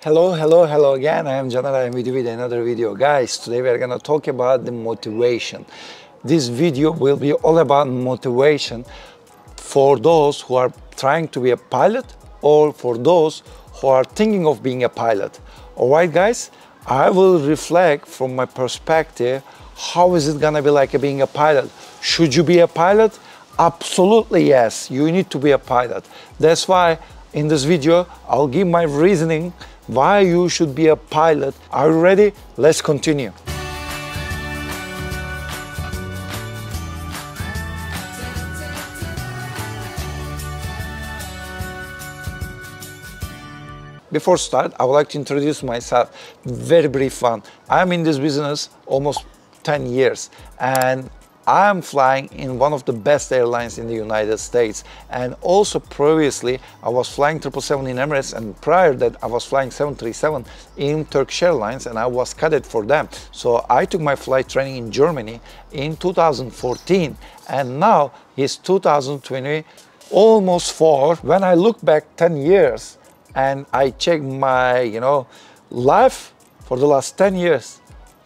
Hello, hello, hello again. I am Caner. I am with you with another video. Guys, today we are going to talk about the motivation. This video will be all about motivation for those who are trying to be a pilot or for those who are thinking of being a pilot. All right, guys, I will reflect from my perspective how is it going to be like being a pilot? Should you be a pilot? Absolutely yes, you need to be a pilot. That's why in this video, I'll give my reasoning why you should be a pilot. Are you ready? Let's continue. Before start, I would like to introduce myself. Very brief one. I'm in this business almost 10 years and I'm flying in one of the best airlines in the United States. And also previously, I was flying 777 in Emirates and prior that I was flying 737 in Turkish Airlines and I was cadet for them. So I took my flight training in Germany in 2014 and now it's 2020, almost four. When I look back 10 years and I check my, you know, life for the last 10 years,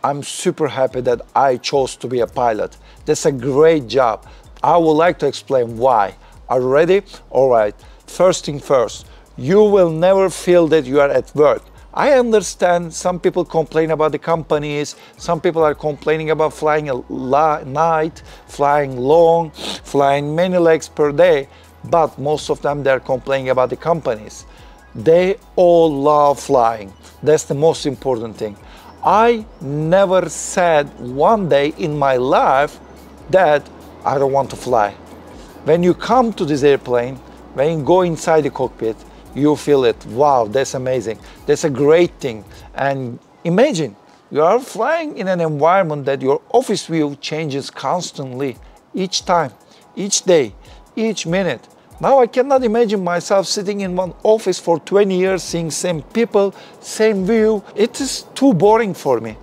I'm super happy that I chose to be a pilot. That's a great job. I would like to explain why. Are you ready? All right. First thing first, you will never feel that you are at work. I understand some people complain about the companies, some people are complaining about flying a night, flying long, flying many legs per day, but most of them they're complaining about the companies. They all love flying. That's the most important thing. I never said one day in my life that I don't want to fly. When you come to this airplane, when you go inside the cockpit, you feel it. Wow, that's amazing. That's a great thing. And imagine you are flying in an environment that your office view changes constantly each time, each day, each minute. Now I cannot imagine myself sitting in one office for 20 years seeing same people, same view. It is too boring for me.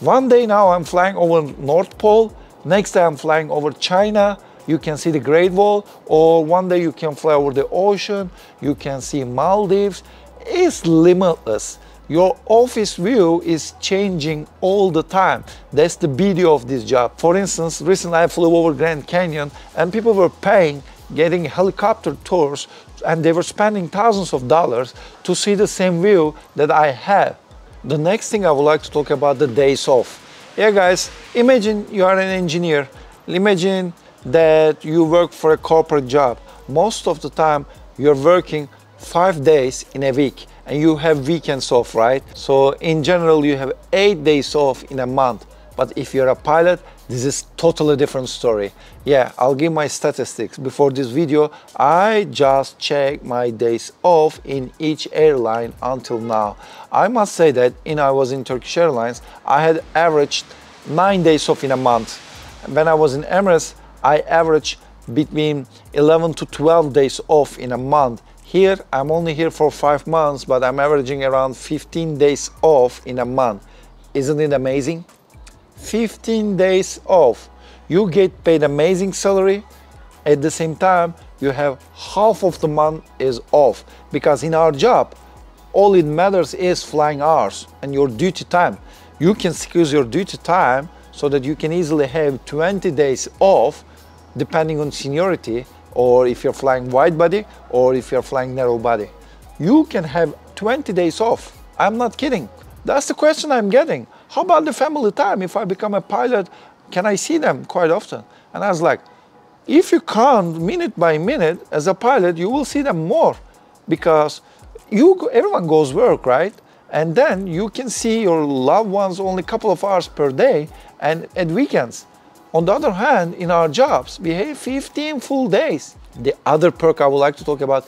One day now I'm flying over North Pole, next day I'm flying over China, you can see the Great Wall, or one day you can fly over the ocean, you can see Maldives. It's limitless. Your office view is changing all the time. That's the beauty of this job. For instance, recently I flew over Grand Canyon and people were paying getting helicopter tours and they were spending thousands of dollars to see the same view that I have. The next thing I would like to talk about the days off. Yeah guys, imagine you are an engineer. Imagine that you work for a corporate job. Most of the time you're working five days in a week and you have weekends off, right? So in general you have eight days off in a month. But if you're a pilot, this is totally different story. Yeah, I'll give my statistics. Before this video, I just checked my days off in each airline until now. I must say that in I was in Turkish Airlines, I had averaged nine days off in a month. When I was in Emirates, I averaged between 11 to 12 days off in a month. Here, I'm only here for five months, but I'm averaging around 15 days off in a month. Isn't it amazing? 15 days off. You get paid amazing salary. At the same time, you have half of the month is off because in our job, all it matters is flying hours and your duty time. You can squeeze your duty time so that you can easily have 20 days off depending on seniority or if you're flying wide body or if you're flying narrow body. You can have 20 days off. I'm not kidding. That's the question I'm getting. How about the family time? If I become a pilot, can I see them quite often? And I was like, if you count minute by minute as a pilot, you will see them more because you everyone goes work, right? And then you can see your loved ones only a couple of hours per day and at weekends. On the other hand, in our jobs, we have 15 full days. The other perk I would like to talk about,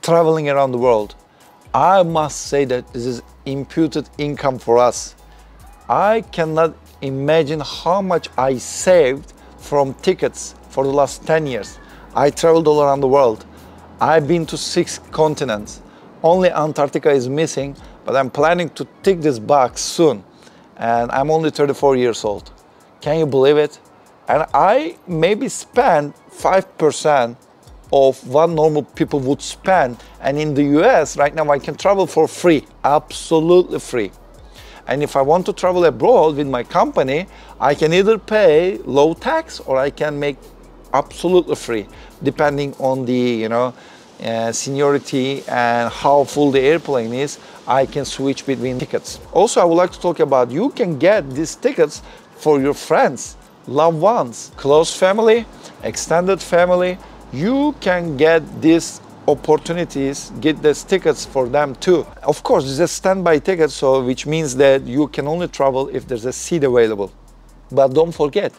traveling around the world. I must say that this is imputed income for us. I cannot imagine how much I saved from tickets for the last 10 years. I traveled all around the world. I've been to six continents. Only Antarctica is missing, but I'm planning to tick this box soon. And I'm only 34 years old. Can you believe it? And I maybe spend 5% of what normal people would spend. And in the US right now, I can travel for free, absolutely free. And if I want to travel abroad with my company, I can either pay low tax or I can make absolutely free, depending on the you know uh, seniority and how full the airplane is. I can switch between tickets. Also, I would like to talk about you can get these tickets for your friends, loved ones, close family, extended family. You can get these opportunities, get these tickets for them too. Of course, it's a standby ticket, so which means that you can only travel if there's a seat available. But don't forget,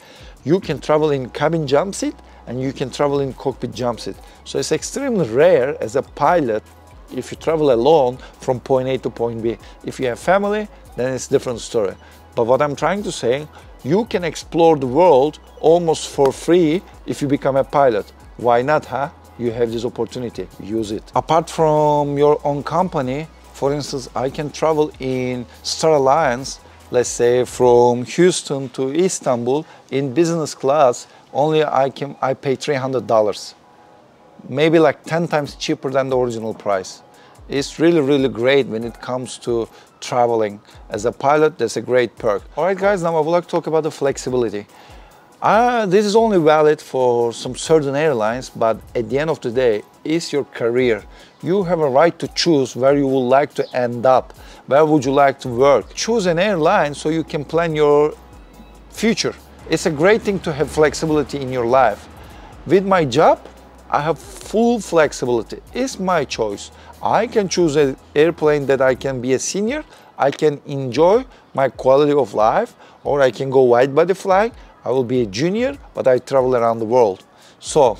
you can travel in cabin jump seat and you can travel in cockpit jump seat. So it's extremely rare as a pilot if you travel alone from point A to point B. If you have family, then it's different story. But what I'm trying to say, you can explore the world almost for free if you become a pilot. Why not, huh? You have this opportunity, use it. Apart from your own company, for instance, I can travel in Star Alliance, let's say from Houston to Istanbul in business class, only I can I pay $300 maybe like 10 times cheaper than the original price. It's really, really great when it comes to traveling. As a pilot, that's a great perk. All right, guys, now I would like to talk about the flexibility. Uh, this is only valid for some certain airlines, but at the end of the day, it's your career. You have a right to choose where you would like to end up, where would you like to work. Choose an airline so you can plan your future. It's a great thing to have flexibility in your life. With my job, I have full flexibility. It's my choice. I can choose an airplane that I can be a senior, I can enjoy my quality of life, or I can go wide body flying. I will be a junior, but I travel around the world. So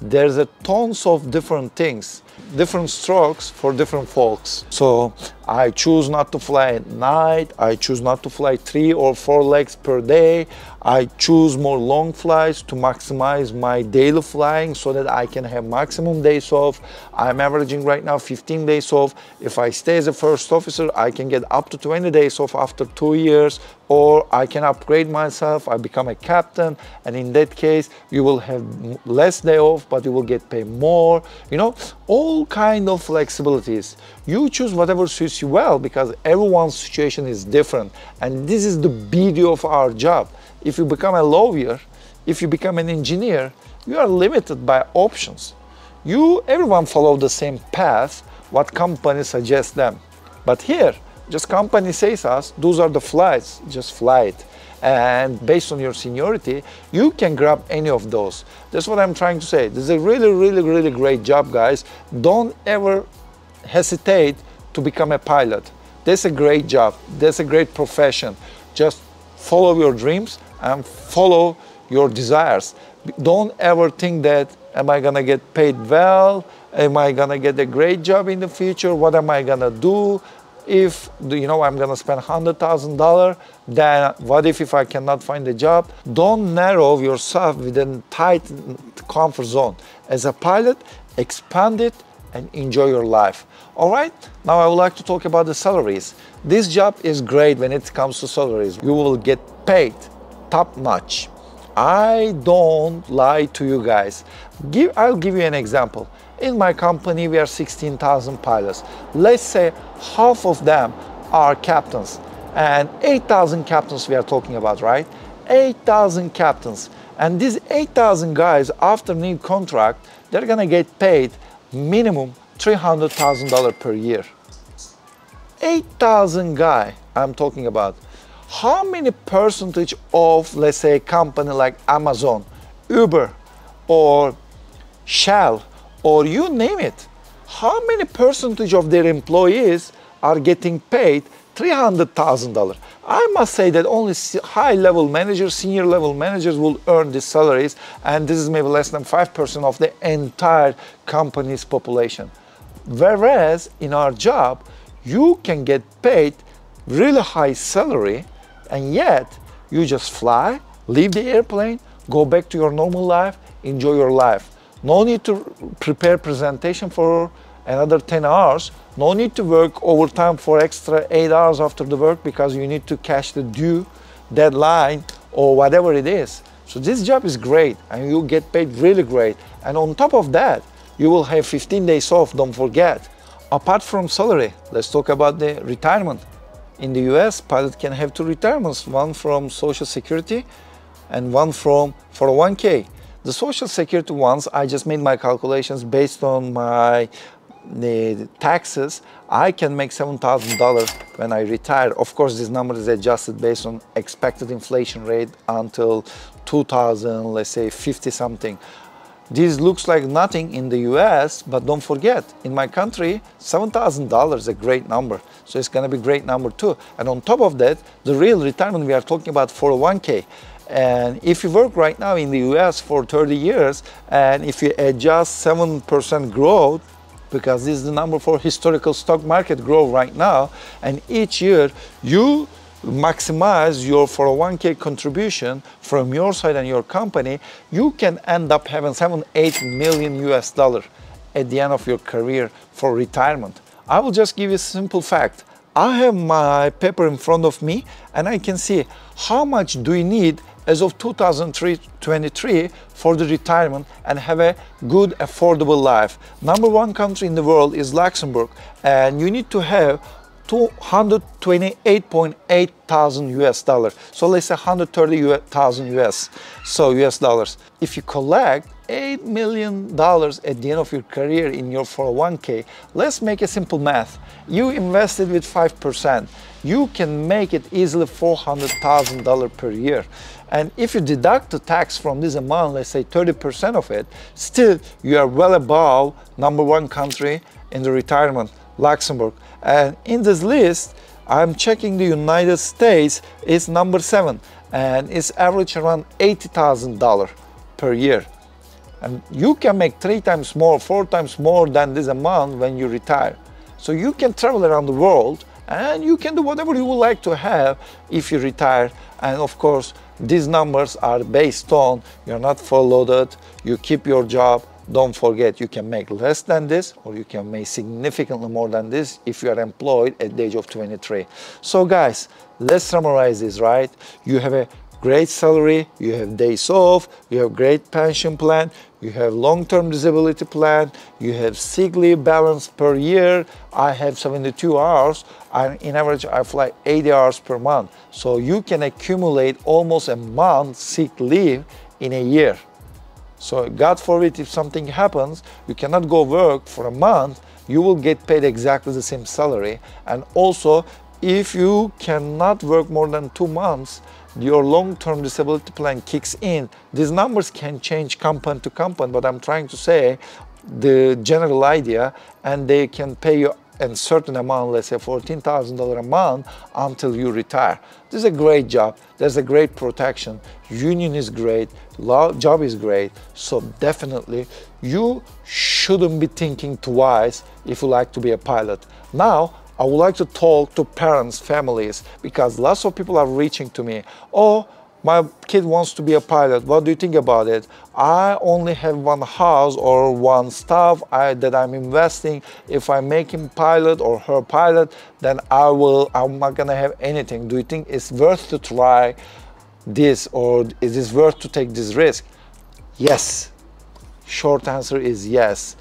there's a tons of different things different strokes for different folks. So I choose not to fly at night. I choose not to fly three or four legs per day. I choose more long flights to maximize my daily flying so that I can have maximum days off. I'm averaging right now 15 days off. If I stay as a first officer, I can get up to 20 days off after two years or I can upgrade myself, I become a captain, and in that case, you will have less day off, but you will get paid more. You know, all kind of flexibilities. You choose whatever suits you well because everyone's situation is different, and this is the beauty of our job. If you become a lawyer, if you become an engineer, you are limited by options. You, everyone follow the same path, what company suggests them. But here, just company says us, those are the flights, just fly it. And based on your seniority, you can grab any of those. That's what I'm trying to say. This is a really, really, really great job, guys. Don't ever hesitate to become a pilot. That's a great job. That's a great profession. Just follow your dreams and follow your desires. Don't ever think that, am I gonna get paid well? Am I gonna get a great job in the future? What am I gonna do? If you know I'm gonna spend hundred thousand dollar, then what if if I cannot find a job? Don't narrow yourself within tight comfort zone. As a pilot, expand it and enjoy your life. All right. Now I would like to talk about the salaries. This job is great when it comes to salaries. You will get paid top notch. I don't lie to you guys. Give, I'll give you an example. In my company, we are 16,000 pilots. Let's say half of them are captains and 8,000 captains we are talking about, right? 8,000 captains. And these 8,000 guys, after new contract, they're gonna get paid minimum $300,000 per year. 8,000 guy I'm talking about. How many percentage of, let's say, a company like Amazon, Uber, or Shell, or you name it, how many percentage of their employees are getting paid $300,000. I must say that only high level managers, senior level managers will earn these salaries, and this is maybe less than 5% of the entire company's population. Whereas in our job, you can get paid really high salary, and yet you just fly, leave the airplane, go back to your normal life, enjoy your life. No need to prepare presentation for another 10 hours. No need to work overtime for extra eight hours after the work because you need to cash the due deadline or whatever it is. So this job is great and you get paid really great. And on top of that, you will have 15 days off, don't forget. Apart from salary, let's talk about the retirement. In the US, pilot can have two retirements, one from Social Security and one from 401k. The Social Security ones, I just made my calculations based on my the taxes, I can make $7,000 when I retire. Of course, this number is adjusted based on expected inflation rate until 2000, let's say 50 something. This looks like nothing in the US, but don't forget, in my country, $7,000 is a great number. So it's gonna be great number too. And on top of that, the real retirement, we are talking about 401k. And if you work right now in the US for 30 years, and if you adjust 7% growth, because this is the number for historical stock market growth right now. And each year you maximize your 401k contribution from your side and your company, you can end up having 7, 8 million US dollar at the end of your career for retirement. I will just give you a simple fact. I have my paper in front of me and I can see how much do you need as of 2023 for the retirement and have a good affordable life. Number one country in the world is Luxembourg and you need to have 228.8 thousand US dollars. So let's say 130 thousand US, so US dollars. If you collect $8 million at the end of your career in your 401k, let's make a simple math. You invested with 5%. You can make it easily $400,000 per year. And if you deduct the tax from this amount, let's say 30% of it, still you are well above number one country in the retirement, Luxembourg. And in this list, I'm checking the United States is number seven and it's average around $80,000 per year. And you can make three times more, four times more than this amount when you retire. So you can travel around the world and you can do whatever you would like to have if you retire. And of course, these numbers are based on you're not full loaded, you keep your job, don't forget you can make less than this or you can make significantly more than this if you are employed at the age of 23 so guys let's summarize this right? You have a great salary you have days off you have great pension plan you have long-term disability plan you have sick leave balance per year. I have 72 hours and in average i fly 80 hours per month. So you can accumulate almost a month sick leave in a year so God forbid if something happens, you cannot go work for a month, you will get paid exactly the same salary. And also, if you cannot work more than two months, your long-term disability plan kicks in. These numbers can change company to company, but I'm trying to say the general idea, and they can pay you a certain amount, let's say $14,000 a month until you retire. This is a great job. There's a great protection. Union is great. Job is great. So definitely you shouldn't be thinking twice if you like to be a pilot. Now, I would like to talk to parents, families, because lots of people are reaching to me. Oh, my kid wants to be a pilot. What do you think about it? I only have one house or one stuff I, that I'm investing. If I make him pilot or her pilot, then I will, I'm not gonna have anything. Do you think it's worth to try this or is it worth to take this risk? Yes. Short answer is yes.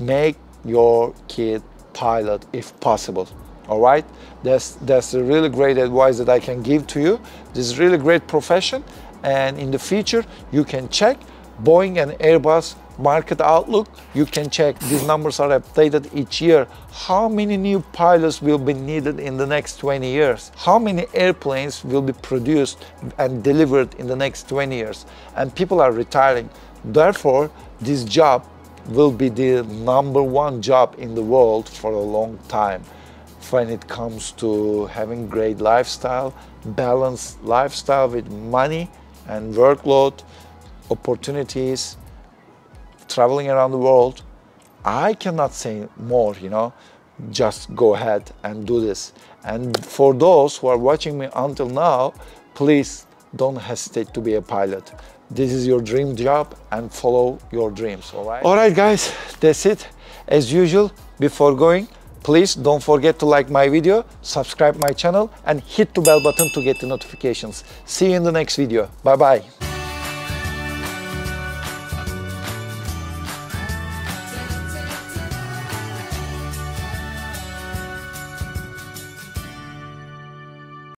Make your kid pilot if possible all right? That's that's a really great advice that i can give to you. This is really great profession. And in the future you can check boeing and airbus market outlook. You can check these numbers are updated each year. How many new pilots will be needed in the next 20 years? How many airplanes will be produced and delivered in the next 20 years? And people are retiring. Therefore this job will be the number one job in the world for a long time when it comes to having great lifestyle, balanced lifestyle with money and workload, opportunities, traveling around the world. I cannot say more, you know, just go ahead and do this. And for those who are watching me until now, please don't hesitate to be a pilot. This is your dream job and follow your dreams, all right? All right, guys, that's it. As usual, before going, Please don't forget to like my video, subscribe my channel and hit the bell button to get the notifications. See you in the next video. Bye bye.